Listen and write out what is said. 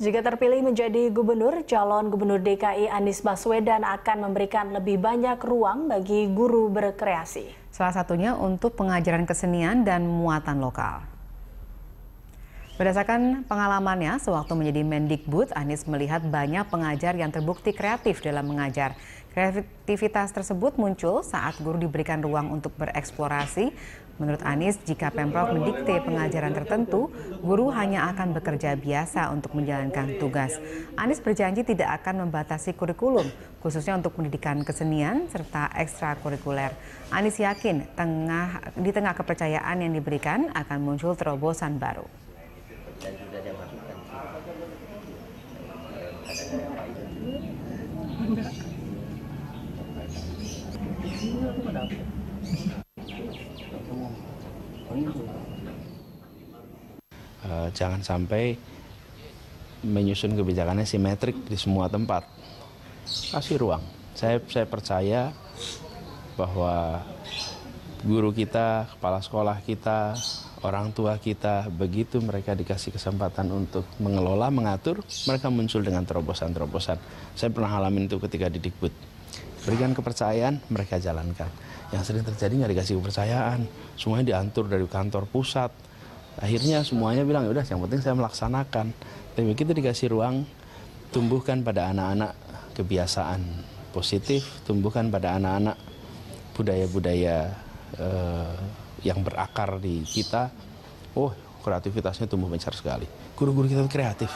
Jika terpilih menjadi gubernur, calon gubernur DKI Anies Baswedan akan memberikan lebih banyak ruang bagi guru berkreasi. Salah satunya untuk pengajaran kesenian dan muatan lokal. Berdasarkan pengalamannya, sewaktu menjadi Mendikbud, Anies melihat banyak pengajar yang terbukti kreatif dalam mengajar. Kreativitas tersebut muncul saat guru diberikan ruang untuk bereksplorasi. Menurut Anies, jika Pemprov mendikte pengajaran tertentu, guru hanya akan bekerja biasa untuk menjalankan tugas. Anies berjanji tidak akan membatasi kurikulum, khususnya untuk pendidikan kesenian serta ekstrakurikuler. Anies yakin tengah, di tengah kepercayaan yang diberikan akan muncul terobosan baru dan sudah masukkan uh, jangan sampai menyusun kebijakannya simetrik di semua tempat. Kasih ruang. Saya saya percaya bahwa guru kita kepala sekolah kita orang tua kita begitu mereka dikasih kesempatan untuk mengelola, mengatur, mereka muncul dengan terobosan-terobosan. Saya pernah alami itu ketika di Dikbud. Berikan kepercayaan, mereka jalankan. Yang sering terjadi nggak dikasih kepercayaan, semuanya diatur dari kantor pusat. Akhirnya semuanya bilang, udah yang penting saya melaksanakan. Tapi begitu dikasih ruang, tumbuhkan pada anak-anak kebiasaan positif, tumbuhkan pada anak-anak budaya-budaya eh, yang berakar di kita, oh kreativitasnya tumbuh besar sekali. Guru-guru kita kreatif,